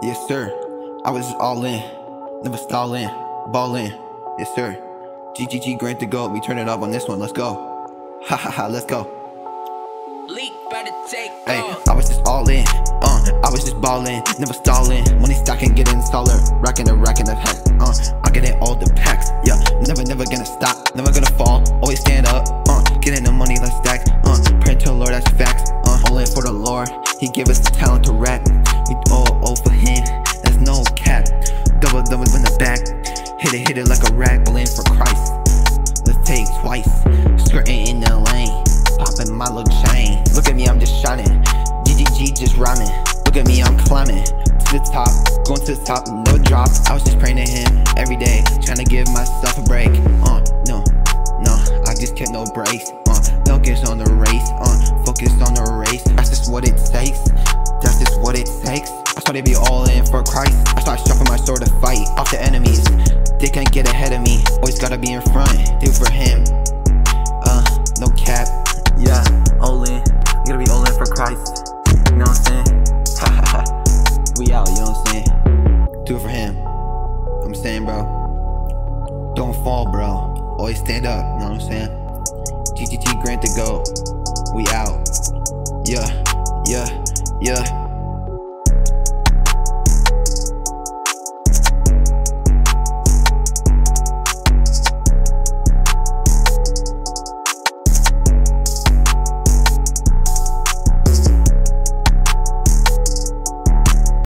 Yes, sir. I was just all in, never stalling, ball in. Yes, sir. GTG grant the goat. We turn it up on this one. Let's go. Ha ha ha. Let's go. Leak better take Hey. I was just all in. Uh, I was just ballin', never stallin'. Money stacking, get installer, racking the racking of heck. Uh, I get it all the packs. Yeah, never, never gonna stop, never gonna fall. Always stand up. Uh, getting the money, let's stack. Uh, pray to the Lord, that's facts. Uh, all in for the Lord. He gave us the talent to Double double in the back. Hit it, hit it like a rack. In for Christ. Let's take twice. Skirting in the lane. Popping my little chain. Look at me, I'm just shining. GTG just rhyming. Look at me, I'm climbing to the top. Going to the top, no drop. I was just praying to him every day. Trying to give myself a break. Uh, no, no, I just kept no breaks. Uh, focus on the race. Uh, I started to be all in for Christ. I started sharpening my sword to fight off the enemies. They can't get ahead of me. Always gotta be in front. Do for him. Uh, no cap. Yeah, all in. You gotta be all in for Christ. You know what I'm saying? We out, you know what I'm saying? Do it for him. I'm saying, bro. Don't fall, bro. Always stand up, you know what I'm saying? GTG grant the go. We out. Yeah, yeah, yeah.